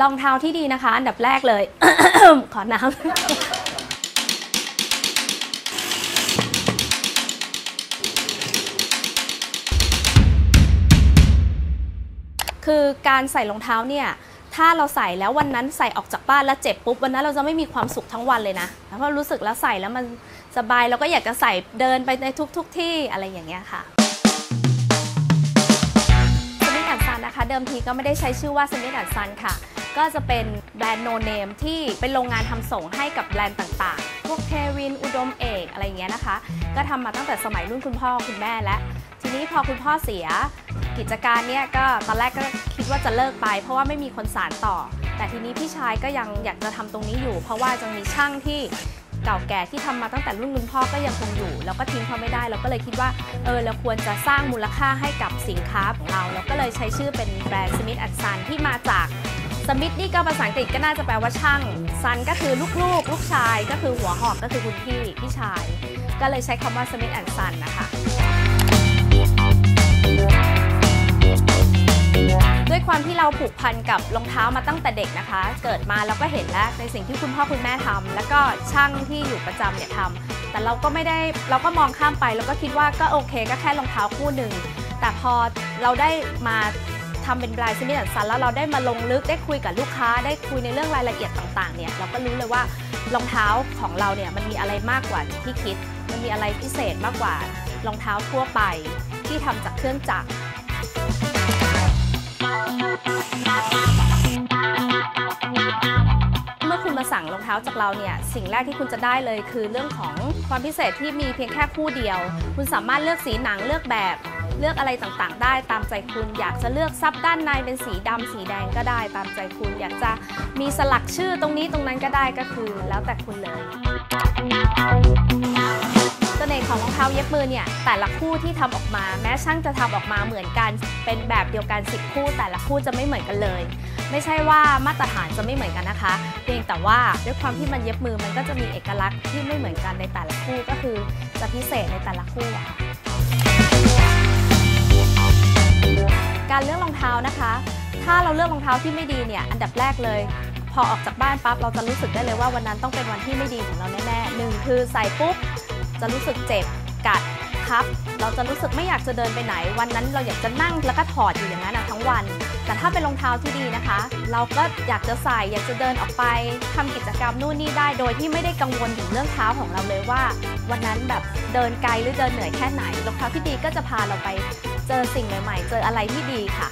รองเท้าที่ดีนะคะ อันดับแรกเลย ขอน้ำคือการใส่รองเท้าเนี่ย ถ้าเราใส่แล้ววันนั้นใส่ออกจากบ้านแล้วเจ็บปุ๊บวันนั้นเราจะไม่มีความสุขทั้งวันเลยนะเพราะรู้สึกแล้วใส่แล้วมันสบายเราก็อยากจะใส่เดินไปในทุกๆทที่อะไรอย่างเงี้ยค่ะSmith and Son นะคะ เดิมทีก็ไม่ได้ใช้ชื่อว่า Smith and Son ค่ะ ก็จะเป็นแบรนด์ no name ที่เป็นโรงงานทำส่งให้กับแบรนด์ต่างๆ พวก Taywin อุดมเอกอะไรเงี้ยนะคะ ก็ทำมาตั้งแต่สมัยรุ่นคุณพ่อคุณแม่และ ทีนี้พอคุณพ่อเสีย กิจการเนี่ยก็ตอนแรกก็คิดว่าจะเลิกไป เพราะว่าไม่มีคนสานต่อ แต่ทีนี้พี่ชายก็ยังอยากจะทำตรงนี้อยู่ เพราะว่าจะมีช่างที่เก่าแก่ที่ทำมาตั้งแต่รุ่นคุณพ่อก็ยังคงอยู่แล้วก็ทิ้งเขาไม่ได้เราก็เลยคิดว่าเออเราควรจะสร้างมูลค่าให้กับสินค้าของเรา เราก็เลยใช้ชื่อเป็นแบรนด์ Smith and Son ที่มาจาก สมิธนี่ก็ภาษาอังกฤษก็น่าจะแปลว่าช่าง son ก็คือลูกๆ ลูกชายก็คือหัวหอกก็คือคุณพี่พี่ชาย ก็เลยใช้คำว่า Smith and Son นะคะด้วยความที่เราผูกพันกับรองเท้ามาตั้งแต่เด็กนะคะ เกิดมาเราก็เห็นแล้วในสิ่งที่คุณพ่อคุณแม่ทำแล้วก็ช่างที่อยู่ประจำเนี่ยทำแต่เราก็ไม่ได้เราก็มองข้ามไป แล้วก็คิดว่าก็โอเค ก็แค่รองเท้าคู่หนึ่งแต่พอเราได้มา ทำเป็นบรายซิมิสันซันแล้วเราได้มาลงลึกได้คุยกับลูกค้า ได้คุยในเรื่องรายละเอียดต่างๆเนี่ยเราก็รู้เลยว่ารองเท้าของเราเนี่ยมันมีอะไรมากกว่าที่คิด มันมีอะไรพิเศษมากกว่ารองเท้าทั่วไปที่ทำจากเครื่องจักรเมื่อคุณมาสั่งรองเท้าจากเราเนี่ยสิ่งแรกที่คุณจะได้เลยคือเรื่องของความพิเศษที่มีเพียงแค่คู่เดียว คุณสามารถเลือกสีหนังเลือกแบบ เลือกอะไรต่างๆ ได้ตามใจคุณ อยากจะเลือกซับด้านในเป็นสีดำสีแดงก็ได้ตามใจคุณ อยากจะมีสลักชื่อตรงนี้ตรงนั้นก็ได้ก็คือ แล้วแต่คุณเลยเสน่ห์ของรองเท้าเย็บมือเนี่ยแต่ละคู่ที่ทำออกมา แม้ช่างจะทำออกมาเหมือนกัน เป็นแบบเดียวกัน 10 คู่ แต่ละคู่จะไม่เหมือนกันเลย ไม่ใช่ว่ามาตรฐานจะไม่เหมือนกันนะคะ เพียงแต่ว่าด้วยความที่มันเย็บมือมันก็จะมีเอกลักษณ์ที่ไม่เหมือนกันในแต่ละคู่ก็คือจะพิเศษในแต่ละคู่อะค่ะ การเลือกรองเท้านะคะ ถ้าเราเลือกรองเท้าที่ไม่ดีเนี่ยอันดับแรกเลย พอออกจากบ้านปั๊บเราจะรู้สึกได้เลยว่าวันนั้นต้องเป็นวันที่ไม่ดีของเราแน่ๆหนึ่งคือใส่ปุ๊บจะรู้สึกเจ็บกัดครับ เราจะรู้สึกไม่อยากจะเดินไปไหน วันนั้นเราอยากจะนั่งแล้วก็ถอดอยู่อย่างนั้นนะทั้งวัน แต่ถ้าเป็นรองเท้าที่ดีนะคะ เราก็อยากจะใส่อยากจะเดินออกไปทำกิจกรรมนู่นนี่ได้โดยที่ไม่ได้กังวลถึงเรื่องเท้าของเราเลยว่า วันนั้นแบบเดินไกลหรือเดินเหนื่อยแค่ไหนรองเท้าที่ดีก็จะพาเราไป เจอสิ่งใหม่ๆ เจออะไรที่ดีค่ะ